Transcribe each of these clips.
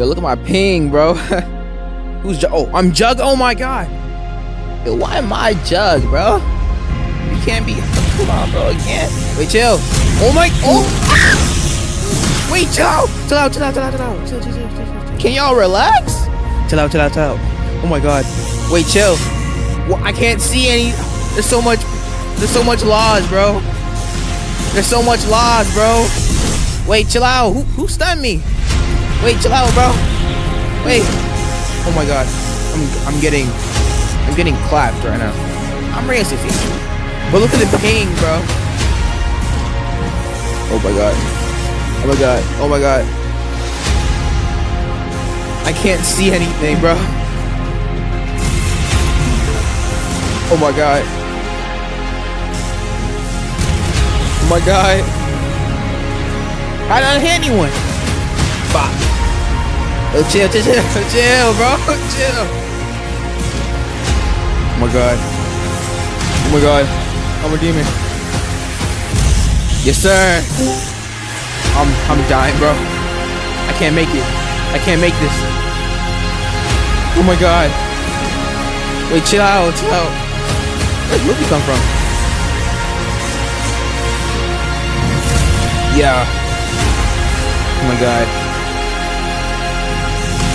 Yo, look at my ping, bro. Who's Jug? Oh, I'm Jug. Oh my god. Yo, why am I Jug, bro? You can't be. Come on, bro. Again. Wait, chill. Oh my. Oh. Ah! Wait, chill. Chill out. Chill out. Chill out. Chill out. Chill, chill, chill, chill. Can y'all relax? Chill out. Chill out. Chill out. Oh my god. Wait, chill. Well, I can't see any. There's so much. There's so much laws, bro. There's so much laws, bro. Wait, chill out. Who, who stunned me? Wait, chill out, bro. Wait. Oh my god. I'm I'm getting I'm getting clapped right now. I'm racist. But look at the ping, bro. Oh my god. Oh my god. Oh my god. I can't see anything, bro. Oh my god. Oh my god. I don't hit anyone. Oh, chill, chill, chill, chill, bro. Chill. Oh my god. Oh my god. I'm a demon. Yes, sir. I'm I'm dying, bro. I can't make it. I can't make this. Oh my god. Wait, chill out, chill out. Where'd Luffy come from? Yeah. Oh my god.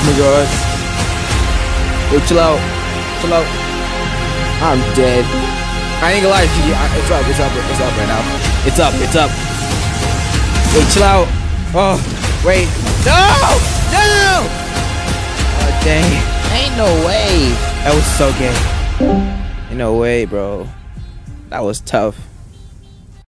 Oh my god. Yo, chill out. Chill out. I'm dead. I ain't gonna lie, GG. I- It's up, it's up, it's up right now. It's up, it's up. Wait, chill out. Oh, wait. No! No, no, no! Oh, dang. Ain't no way. That was so gay. Ain't no way, bro. That was tough.